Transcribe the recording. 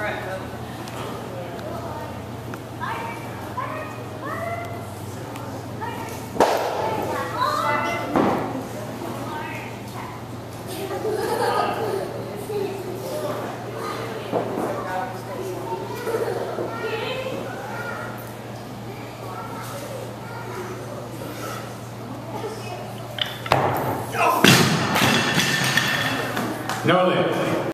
Right, No.